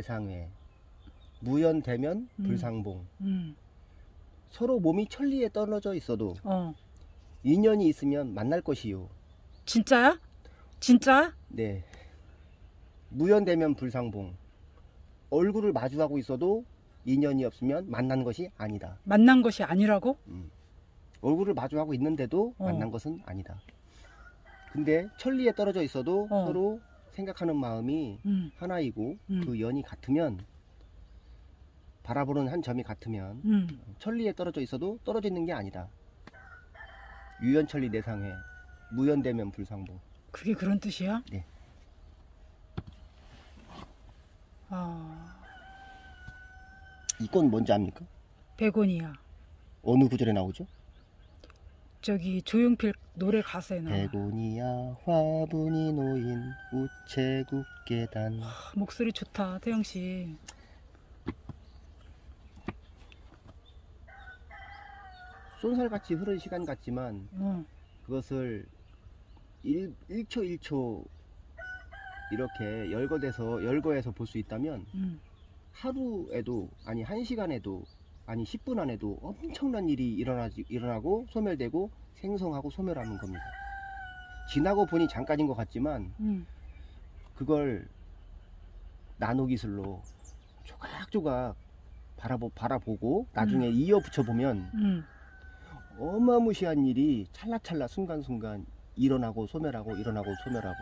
내상회 무연되면 음. 불상봉 음. 서로 몸이 천리에 떨어져 있어도 어. 인연이 있으면 만날 것이요 진짜야? 진짜? 네 무연되면 불상봉 얼굴을 마주하고 있어도 인연이 없으면 만난 것이 아니다 만난 것이 아니라고? 얼굴을 마주하고 있는데도 어. 만난 것은 아니다 근데 천리에 떨어져 있어도 어. 서로 생각하는 마음이 음. 하나이고 음. 그 연이 같으면 바라보는 한 점이 같으면 음. 천리에 떨어져 있어도 떨어져 있는 게 아니다. 유연천리 내상회 무연되면 불상봉. 그게 그런 뜻이야? 네. 아, 이 건 뭔지 압니까? 100원이야. 어느 구절에 나오죠? 저기 조용필 노래 가사에 나와. 백운이야 화분이 놓인 우체국 계단 아, 목소리 좋다, 태영 씨. 쏜살같이 흐른 시간 같지만 어. 그것을 1, 1초 1초 이렇게 열거돼서 열거해서 볼 수 있다면 음. 하루에도 아니 한 시간에도 아니 10분 안에도 엄청난 일이 일어나지, 일어나고 소멸되고 생성하고 소멸하는 겁니다. 지나고 보니 잠깐인 것 같지만 음. 그걸 나노 기술로 조각조각 바라보, 바라보고 나중에 이어 붙여 보면 음. 어마무시한 일이 찰나찰나 순간순간 일어나고 소멸하고 일어나고 소멸하고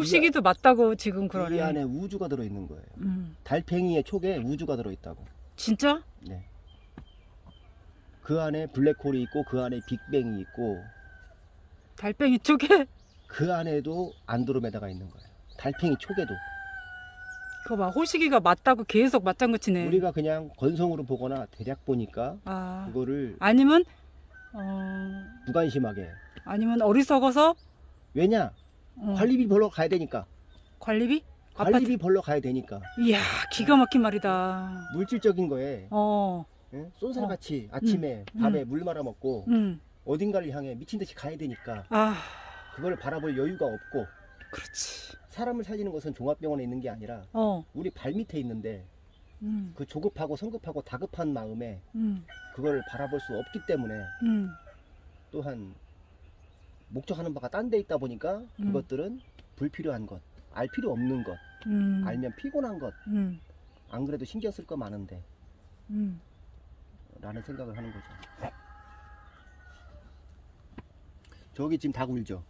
음. 호식이도 맞다고 지금 그러네. 이 안에 우주가 들어있는 거예요. 음. 달팽이의 촉에 우주가 들어있다고. 진짜? 네. 그 안에 블랙홀이 있고 그 안에 빅뱅이 있고 달팽이 쪽에 그 안에도 안드로메다가 있는 거예요. 달팽이 촉에도 그거 봐 호식이가 맞다고 계속 맞장구 치네. 우리가 그냥 건성으로 보거나 대략 보니까 아 그거를 아니면 어 무관심하게 아니면 어리석어서 왜냐 어, 관리비 벌러 가야 되니까. 관리비? 관리비 벌러 가야 되니까. 이야 기가 막힌 말이다. 물질적인 거에. 어, 예? 쏜살같이 아침에 음. 밥에 물 말아 먹고 음, 어딘가를 향해 미친 듯이 가야 되니까 아. 그걸 바라볼 여유가 없고 그렇지. 사람을 살리는 것은 종합병원에 있는 게 아니라 어, 우리 발 밑에 있는데 음, 그 조급하고 성급하고 다급한 마음에 음, 그걸 바라볼 수 없기 때문에 음, 또한 목적하는 바가 딴 데 있다 보니까 음. 그것들은 불필요한 것, 알 필요 없는 것, 음. 알면 피곤한 것, 음. 안 그래도 신경 쓸 거 많은데 음. 라는 생각을 하는 거죠. 저기 지금 닭 울죠?